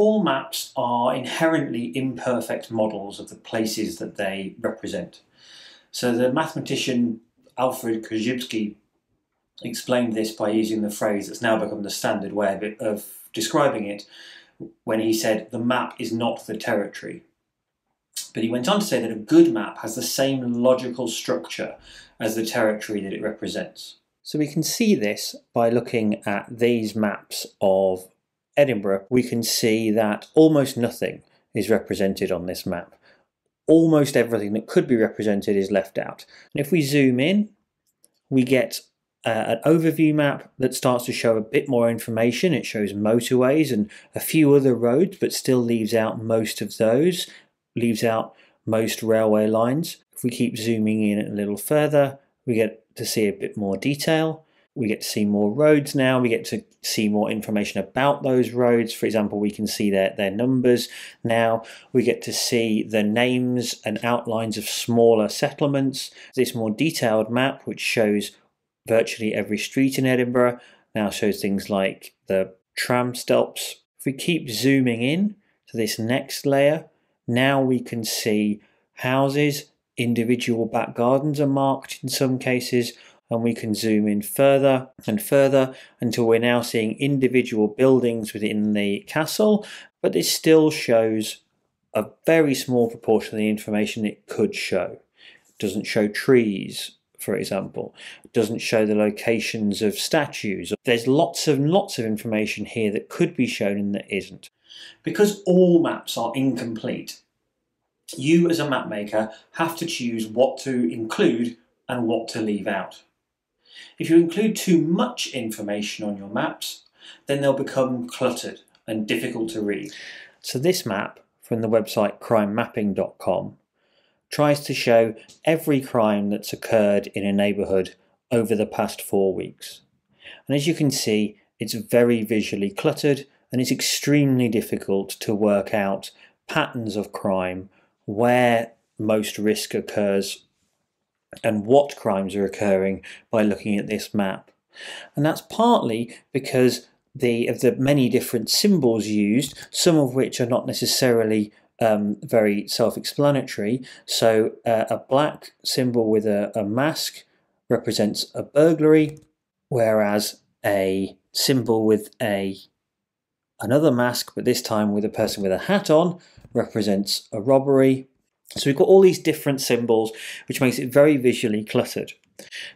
all maps are inherently imperfect models of the places that they represent. So the mathematician Alfred Korzybski explained this by using the phrase that's now become the standard way of describing it when he said the map is not the territory. But he went on to say that a good map has the same logical structure as the territory that it represents. So we can see this by looking at these maps of Edinburgh. We can see that almost nothing is represented on this map. Almost everything that could be represented is left out. And if we zoom in, we get uh, an overview map that starts to show a bit more information. It shows motorways and a few other roads, but still leaves out most of those, leaves out most railway lines. If we keep zooming in a little further, we get to see a bit more detail. We get to see more roads now. We get to see more information about those roads. For example, we can see their, their numbers now. We get to see the names and outlines of smaller settlements. This more detailed map, which shows virtually every street in Edinburgh, now shows things like the tram stops. If we keep zooming in to this next layer, now we can see houses, individual back gardens are marked in some cases, and we can zoom in further and further until we're now seeing individual buildings within the castle, but this still shows a very small proportion of the information it could show. It doesn't show trees, for example. It doesn't show the locations of statues. There's lots and lots of information here that could be shown and that isn't. Because all maps are incomplete, you as a map maker have to choose what to include and what to leave out. If you include too much information on your maps, then they'll become cluttered and difficult to read. So this map from the website crimemapping.com tries to show every crime that's occurred in a neighbourhood over the past four weeks. And as you can see, it's very visually cluttered and it's extremely difficult to work out patterns of crime, where most risk occurs and what crimes are occurring by looking at this map. And that's partly because the of the many different symbols used, some of which are not necessarily um, very self-explanatory. So uh, a black symbol with a, a mask represents a burglary, whereas a symbol with a another mask, but this time with a person with a hat on, represents a robbery. So we've got all these different symbols, which makes it very visually cluttered.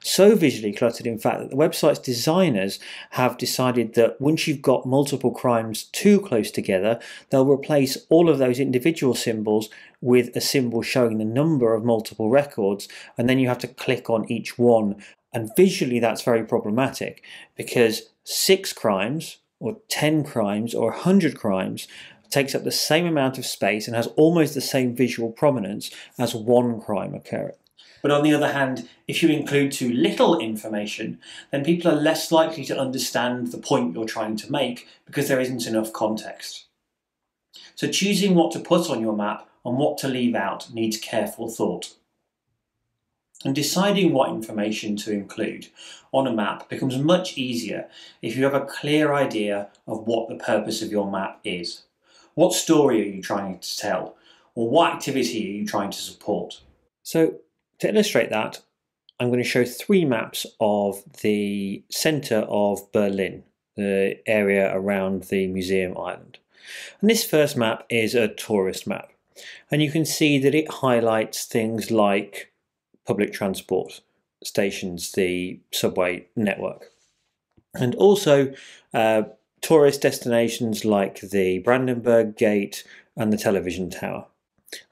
So visually cluttered, in fact, that the website's designers have decided that once you've got multiple crimes too close together, they'll replace all of those individual symbols with a symbol showing the number of multiple records, and then you have to click on each one. And visually, that's very problematic because six crimes, or 10 crimes, or 100 crimes takes up the same amount of space and has almost the same visual prominence as one crime occurring. But on the other hand, if you include too little information, then people are less likely to understand the point you're trying to make because there isn't enough context. So choosing what to put on your map and what to leave out needs careful thought. And deciding what information to include on a map becomes much easier if you have a clear idea of what the purpose of your map is. What story are you trying to tell? Or what activity are you trying to support? So to illustrate that, I'm going to show three maps of the centre of Berlin, the area around the museum island. And this first map is a tourist map. And you can see that it highlights things like public transport stations, the subway network. And also uh, tourist destinations like the Brandenburg Gate and the television tower.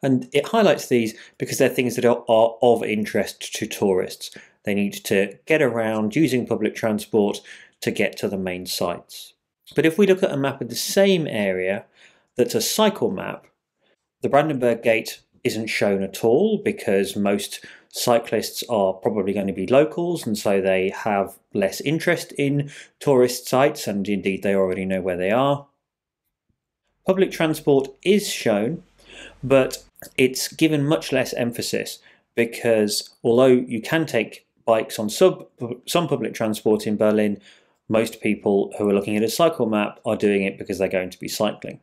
And it highlights these because they're things that are, are, of interest to tourists. They need to get around using public transport to get to the main sites. But if we look at a map of the same area that's a cycle map, the Brandenburg Gate isn't shown at all because most cyclists are probably going to be locals and so they have less interest in tourist sites and indeed they already know where they are. Public transport is shown, but it's given much less emphasis because although you can take bikes on sub, some public transport in Berlin, most people who are looking at a cycle map are doing it because they're going to be cycling.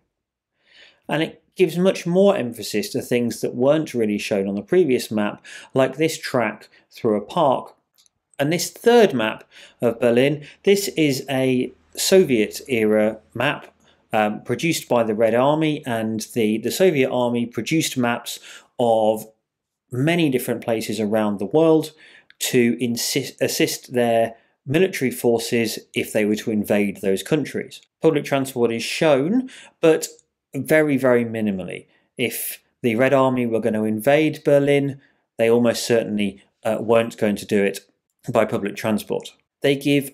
And it gives much more emphasis to things that weren't really shown on the previous map, like this track through a park. And this third map of Berlin, this is a Soviet era map um, produced by the Red Army, and the, the Soviet Army produced maps of many different places around the world to insist, assist their military forces if they were to invade those countries. Public transport is shown, but very, very minimally. If the Red Army were going to invade Berlin, they almost certainly uh, weren't going to do it by public transport. They give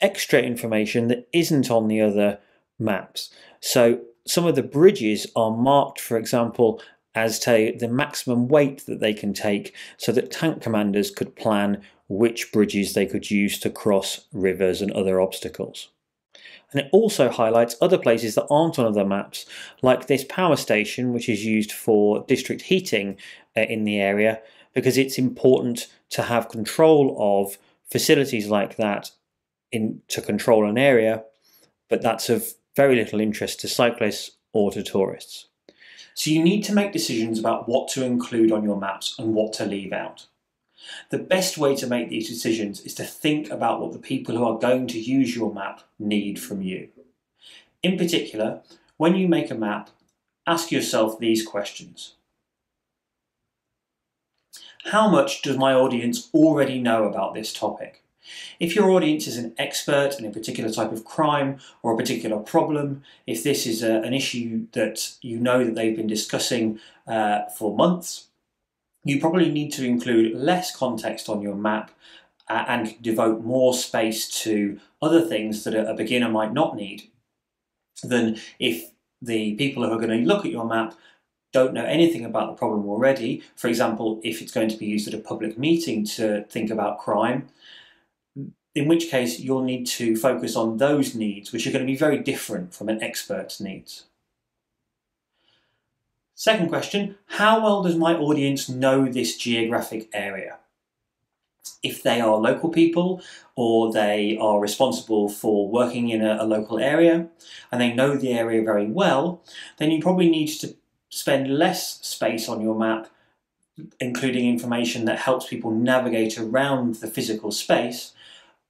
extra information that isn't on the other maps. So some of the bridges are marked, for example, as to the maximum weight that they can take so that tank commanders could plan which bridges they could use to cross rivers and other obstacles. And it also highlights other places that aren't on other maps, like this power station, which is used for district heating uh, in the area, because it's important to have control of facilities like that in, to control an area, but that's of very little interest to cyclists or to tourists. So you need to make decisions about what to include on your maps and what to leave out. The best way to make these decisions is to think about what the people who are going to use your map need from you. In particular, when you make a map, ask yourself these questions. How much does my audience already know about this topic? If your audience is an expert in a particular type of crime or a particular problem, if this is a, an issue that you know that they've been discussing uh, for months, you probably need to include less context on your map uh, and devote more space to other things that a, a beginner might not need than if the people who are going to look at your map don't know anything about the problem already. For example, if it's going to be used at a public meeting to think about crime, in which case you'll need to focus on those needs, which are going to be very different from an expert's needs. Second question, how well does my audience know this geographic area? If they are local people or they are responsible for working in a, a, local area and they know the area very well, then you probably need to spend less space on your map, including information that helps people navigate around the physical space,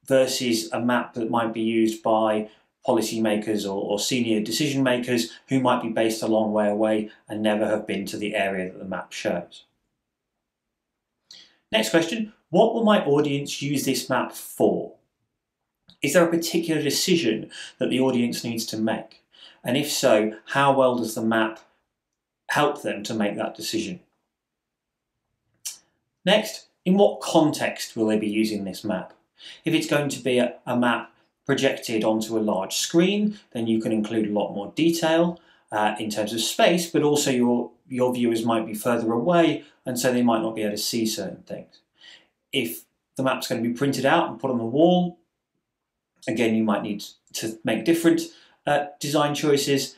versus a map that might be used by policymakers or, or senior decision makers who might be based a long way away and never have been to the area that the map shows. Next question, what will my audience use this map for? Is there a particular decision that the audience needs to make? And if so, how well does the map help them to make that decision? Next, in what context will they be using this map? If it's going to be a, a map projected onto a large screen, then you can include a lot more detail uh, in terms of space, but also your, your viewers might be further away and so they might not be able to see certain things. If the map's going to be printed out and put on the wall, again, you might need to make different uh, design choices.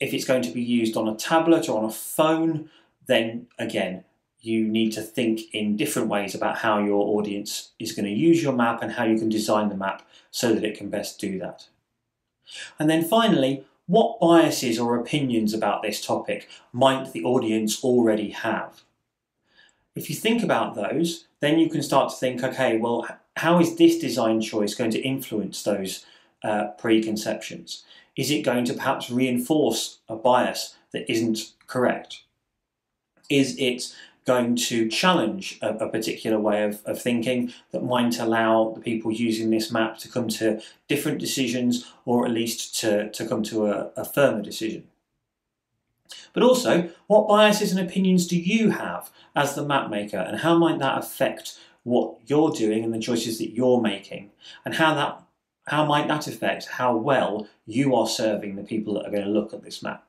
If it's going to be used on a tablet or on a phone, then again, you need to think in different ways about how your audience is going to use your map and how you can design the map so that it can best do that. And then finally, what biases or opinions about this topic might the audience already have? If you think about those, then you can start to think, okay, well, how is this design choice going to influence those uh, preconceptions? Is it going to perhaps reinforce a bias that isn't correct? Is it going to challenge a, a particular way of, of, thinking that might allow the people using this map to come to different decisions or at least to, to come to a, a firmer decision. But also, what biases and opinions do you have as the map maker and how might that affect what you're doing and the choices that you're making and how that how might that affect how well you are serving the people that are going to look at this map?